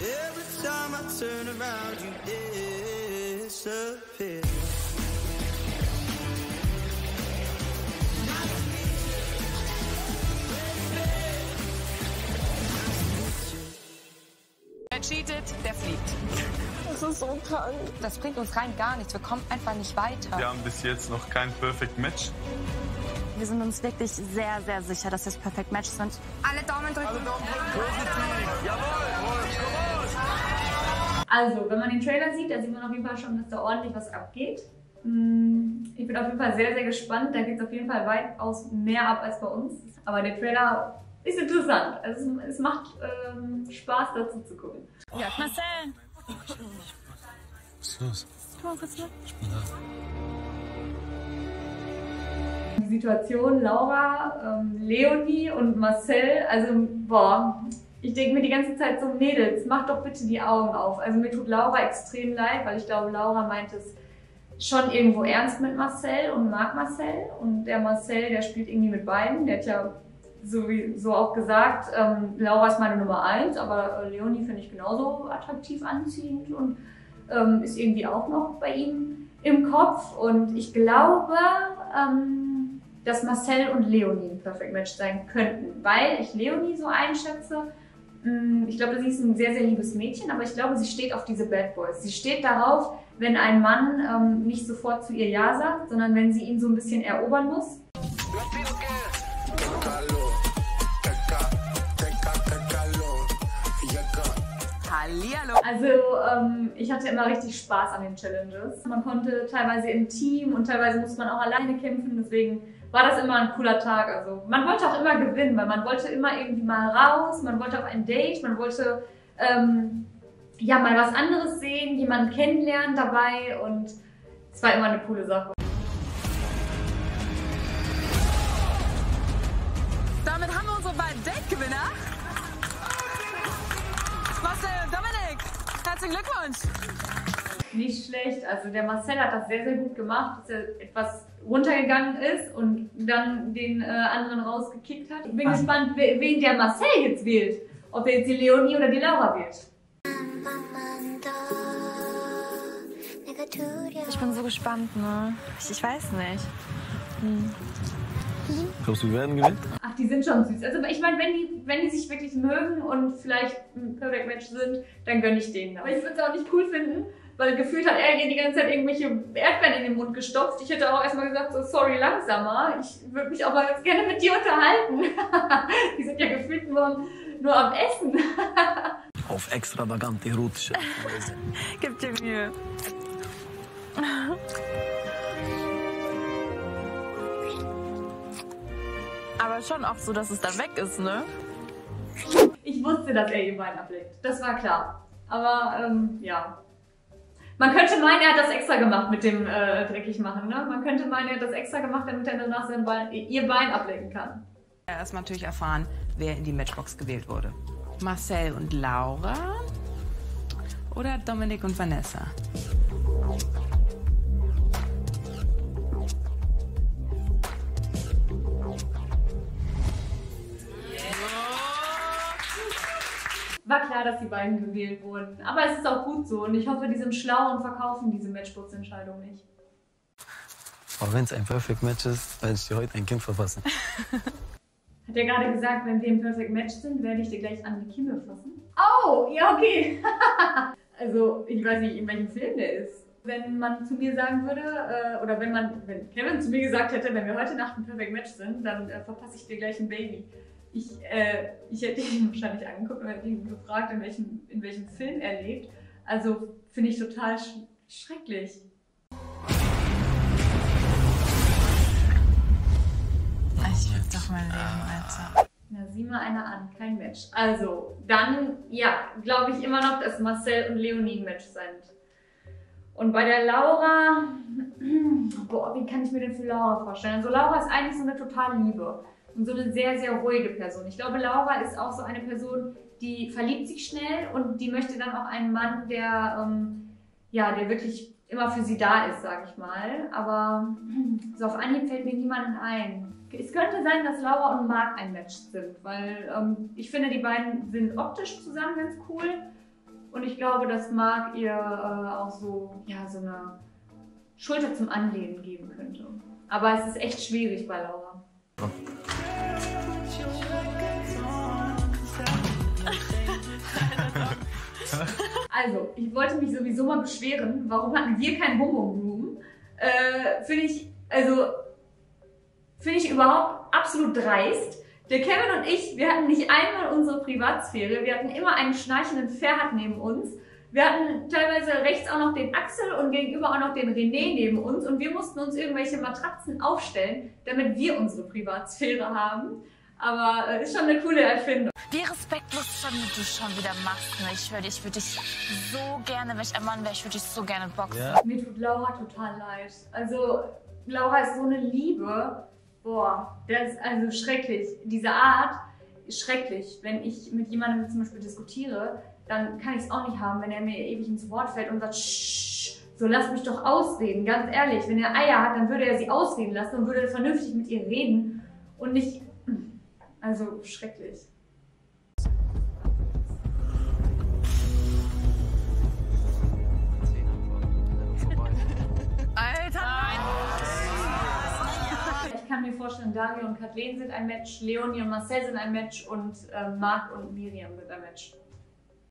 Every time I turn around, you disappear. Wer cheatet, der fliegt. Das ist so krank. Das bringt uns rein gar nichts. Wir kommen einfach nicht weiter. Wir haben bis jetzt noch kein Perfect Match. Wir sind uns wirklich sehr, sehr sicher, dass das Perfect Match sind. Alle Daumen drücken. Also, wenn man den Trailer sieht, da sieht man auf jeden Fall schon, dass da ordentlich was abgeht. Mm, Ich bin auf jeden Fall sehr, sehr gespannt. Da geht es auf jeden Fall weitaus mehr ab als bei uns. Aber der Trailer ist interessant. Also es, es macht ähm, Spaß, dazu zu gucken. Ja, Marcel. Was ist los? Komm mal kurz mit. Ich bin da. Situation Laura, ähm, Leonie und Marcel, also boah, ich denke mir die ganze Zeit so, Mädels, macht doch bitte die Augen auf. Also mir tut Laura extrem leid, weil ich glaube, Laura meint es schon irgendwo ernst mit Marcel und mag Marcel. Und der Marcel, der spielt irgendwie mit beiden. Der hat ja sowieso auch gesagt, ähm, Laura ist meine Nummer eins, aber äh, Leonie finde ich genauso attraktiv anziehend und ähm, ist irgendwie auch noch bei ihm im Kopf. Und ich glaube, ähm, dass Marcel und Leonie ein Perfect Match sein könnten, weil ich Leonie so einschätze. mh, Ich glaube, sie ist ein sehr, sehr liebes Mädchen, aber ich glaube, sie steht auf diese Bad Boys. Sie steht darauf, wenn ein Mann ähm, nicht sofort zu ihr Ja sagt, sondern wenn sie ihn so ein bisschen erobern muss. Also ähm, ich hatte immer richtig Spaß an den Challenges. Man konnte teilweise im Team und teilweise musste man auch alleine kämpfen. Deswegen war das immer ein cooler Tag. Also man wollte auch immer gewinnen, weil man wollte immer irgendwie mal raus, man wollte auf ein Date, man wollte ähm, ja mal was anderes sehen, jemanden kennenlernen dabei und es war immer eine coole Sache. Damit haben wir unsere beiden Date-Gewinner. Marcel und Dominik, herzlichen Glückwunsch. Nicht schlecht. Also der Marcel hat das sehr, sehr gut gemacht, dass er etwas runtergegangen ist und dann den äh, anderen rausgekickt hat. Ich bin gespannt, we wen der Marcel jetzt wählt. Ob er jetzt die Leonie oder die Laura wählt. Ich bin so gespannt, ne? Ich, ich weiß nicht. Glaubst du, wir werden gewinnen? Ach, die sind schon süß. Also ich meine, wenn die, wenn die sich wirklich mögen und vielleicht ein Perfect Match sind, dann gönne ich denen. Aber ich würde es auch nicht cool finden, weil gefühlt hat er ihr die ganze Zeit irgendwelche Erdbeeren in den Mund gestopft. Ich hätte auch erstmal gesagt, so sorry, langsamer. Ich würde mich aber ganz gerne mit dir unterhalten. die sind ja gefühlt nur, nur am Essen. Auf extravagante erotische Weise. Gib dir Mühe. Aber schon auch so, dass es da weg ist, ne? Ich wusste, dass er ihr Bein ablegt. Das war klar. Aber ähm, ja. Man könnte meinen, er hat das extra gemacht mit dem äh, dreckig machen. Ne? Man könnte meinen, er hat das extra gemacht, damit er danach sein Bein, ihr Bein ablecken kann. Erstmal natürlich erfahren, wer in die Matchbox gewählt wurde. Marcel und Laura oder Dominik und Vanessa? War klar, dass die beiden gewählt wurden. Aber es ist auch gut so. Und ich hoffe, die sind schlau und verkaufen diese Matchbox-Entscheidung nicht. Aber wenn es ein Perfect Match ist, werde ich dir heute ein Kind verpassen. Hat er gerade gesagt, wenn wir im Perfect Match sind, werde ich dir gleich an die Kimme fassen? Oh, ja, okay. also, ich weiß nicht, in welchem Film der ist. Wenn man zu mir sagen würde, äh, oder wenn man, wenn Kevin zu mir gesagt hätte, wenn wir heute Nacht im Perfect Match sind, dann äh, verpasse ich dir gleich ein Baby. Ich, äh, ich hätte ihn wahrscheinlich angeguckt und hätte ihn gefragt, in welchem, in welchem Film er lebt. Also finde ich total sch schrecklich. Ich will doch mein Leben, Alter. Na, sieh mal einer an, kein Match. Also, dann, ja, glaube ich immer noch, dass Marcel und Leonie ein Match sind. Und bei der Laura, boah, wie kann ich mir denn für Laura vorstellen? Also, Laura ist eigentlich so eine total Liebe und so eine sehr, sehr ruhige Person. Ich glaube, Laura ist auch so eine Person, die verliebt sich schnell und die möchte dann auch einen Mann, der, ähm, ja, der wirklich immer für sie da ist, sage ich mal. Aber so auf Anhieb fällt mir niemanden ein. Es könnte sein, dass Laura und Marc ein Match sind, weil ähm, ich finde, die beiden sind optisch zusammen ganz cool Und ich glaube, dass Marc ihr äh, auch so, ja, so eine Schulter zum Anlehnen geben könnte. Aber es ist echt schwierig bei Laura. Also, ich wollte mich sowieso mal beschweren, warum hatten wir kein Bonbon Room? Äh, finde ich, also, finde ich überhaupt absolut dreist. Der Kevin und ich, wir hatten nicht einmal unsere Privatsphäre. Wir hatten immer einen schnarchenden Ferhat neben uns. Wir hatten teilweise rechts auch noch den Axel und gegenüber auch noch den René neben uns und wir mussten uns irgendwelche Matratzen aufstellen, damit wir unsere Privatsphäre haben. Aber äh, ist schon eine coole Erfindung. Wie respektlos schon du schon wieder machst. Ne? Ich würde ich würd dich so gerne, wenn ich ein Mann wäre, ich würde dich so gerne boxen. Ja. Mir tut Laura total leid. Also, Laura ist so eine Liebe. Boah, das ist also schrecklich. Diese Art ist schrecklich. Wenn ich mit jemandem zum Beispiel diskutiere, dann kann ich es auch nicht haben, wenn er mir ewig ins Wort fällt und sagt, Shh, so lass mich doch ausreden. Ganz ehrlich, wenn er Eier hat, dann würde er sie ausreden lassen und würde vernünftig mit ihr reden und nicht. Also schrecklich. Ich kann mir vorstellen, Daniel und Kathleen sind ein Match, Leonie und Marcel sind ein Match und äh, Marc und Miriam sind ein Match.